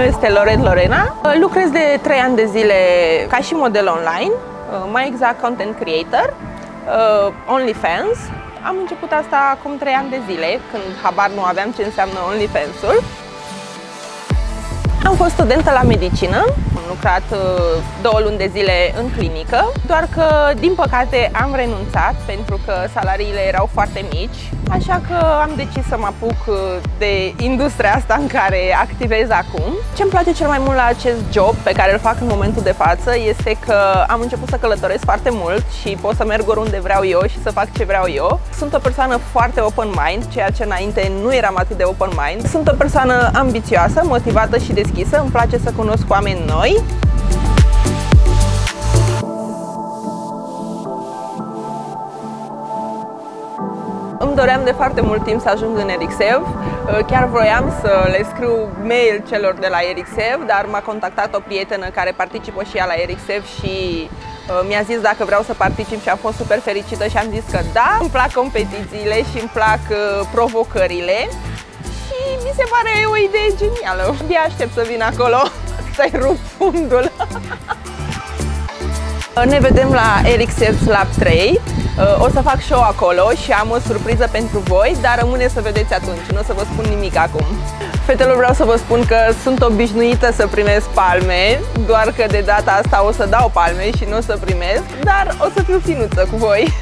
meu este Lored Lorena. Lucrez de 3 ani de zile ca și model online, mai exact content creator, OnlyFans. Am început asta acum 3 ani de zile, când habar nu aveam ce înseamnă OnlyFans-ul. Am fost studentă la medicină, am lucrat uh, două luni de zile în clinică, doar că, din păcate, am renunțat pentru că salariile erau foarte mici, așa că am decis să mă apuc uh, de industria asta în care activez acum. Ce îmi place cel mai mult la acest job pe care îl fac în momentul de față este că am început să călătoresc foarte mult și pot să merg oriunde vreau eu și să fac ce vreau eu. Sunt o persoană foarte open mind, ceea ce înainte nu eram atât de open mind. Sunt o persoană ambițioasă, motivată și deschisă deschisă, îmi place să cunosc oameni noi. Îmi doream de foarte mult timp să ajung în Erixev. Chiar vroiam să le scriu mail celor de la Erixev, dar m-a contactat o prietenă care participă și ea la Erixev și uh, mi-a zis dacă vreau să particip și am fost super fericită și am zis că da, îmi plac competițiile și îmi plac uh, provocările mi se pare o idee genială. Abia aștept să vin acolo să-i rup fundul. Ne vedem la Eric Sales Lab 3. O să fac show acolo și am o surpriză pentru voi, dar rămâne să vedeți atunci, nu o să vă spun nimic acum. Fetelor, vreau să vă spun că sunt obișnuită să primesc palme, doar că de data asta o să dau palme și nu o să primesc, dar o să fiu finuță cu voi.